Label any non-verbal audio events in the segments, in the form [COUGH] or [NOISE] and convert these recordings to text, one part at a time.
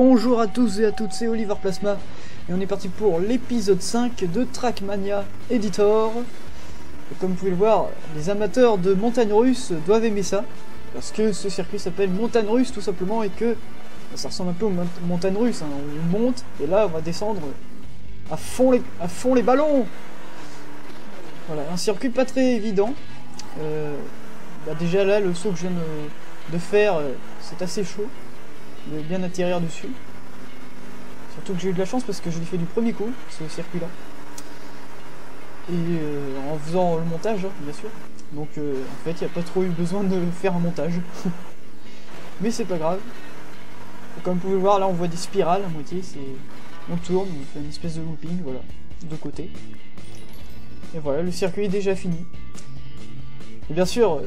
Bonjour à tous et à toutes, c'est Oliver Plasma et on est parti pour l'épisode 5 de Trackmania Editor. Comme vous pouvez le voir, les amateurs de montagne russe doivent aimer ça parce que ce circuit s'appelle montagne russe tout simplement et que ça ressemble un peu aux mon- montagnes russes. hein. On monte et là on va descendre à fond les, à fond les ballons. Voilà, un circuit pas très évident. Euh, bah déjà là, le saut que je viens de, de faire, euh, c'est assez chaud de bien atterrir dessus. Surtout que j'ai eu de la chance parce que je l'ai fait du premier coup, ce circuit-là. Et euh, en faisant le montage, hein, bien sûr. Donc euh, en fait, il n'y a pas trop eu besoin de faire un montage. [LAUGHS] Mais c'est pas grave. Comme vous pouvez le voir, là on voit des spirales à moitié. C'est... On tourne, on fait une espèce de looping, voilà, de côté. Et voilà, le circuit est déjà fini. Et bien sûr,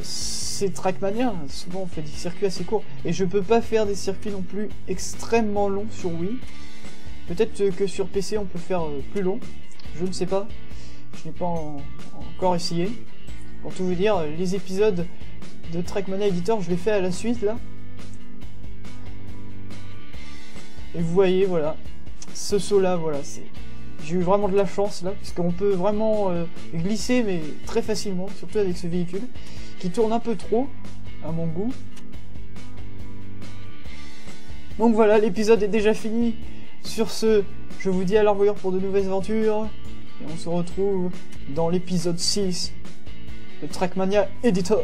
c'est Trackmania, souvent on fait des circuits assez courts, et je peux pas faire des circuits non plus extrêmement longs sur Wii. Peut-être que sur PC on peut faire euh, plus long, je ne sais pas, je n'ai pas en- encore essayé. Pour tout vous dire, les épisodes de Trackmania Editor, je les fais à la suite là. Et vous voyez, voilà, ce saut là, voilà, c'est... J'ai eu vraiment de la chance là, puisqu'on peut vraiment euh, glisser, mais très facilement, surtout avec ce véhicule, qui tourne un peu trop, à mon goût. Donc voilà, l'épisode est déjà fini. Sur ce, je vous dis à la revoyure pour de nouvelles aventures, et on se retrouve dans l'épisode 6 de Trackmania Editor.